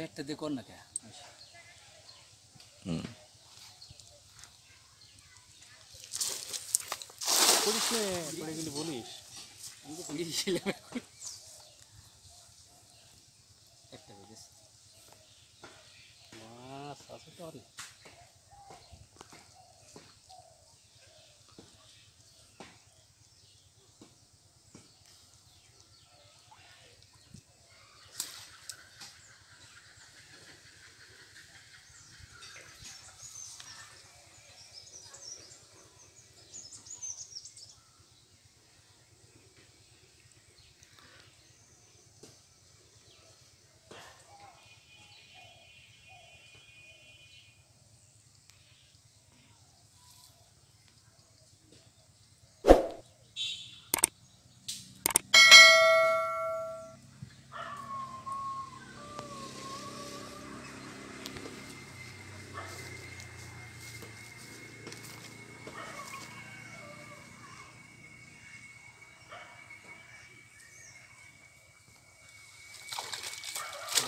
একটা দিয়ে কর না কে? হুম। করিস কিন্তু বলিস আমি তো পুলিশ একটা বেজেছে মাছ আছে তো অনেক।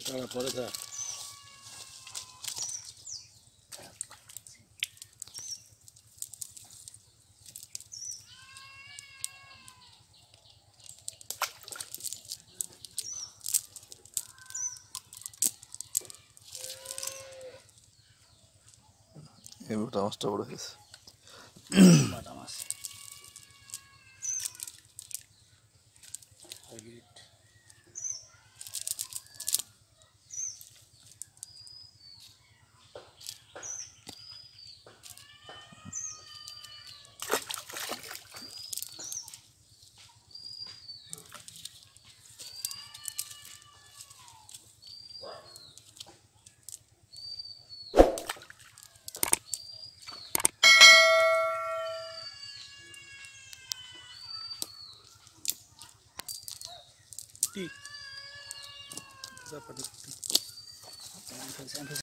নিয়েছি হুম কঠিন হয় দাঁড়া পরে যা এই মুখটা মাছটা বড় হয়েছে বাটা 50. Zappa 50.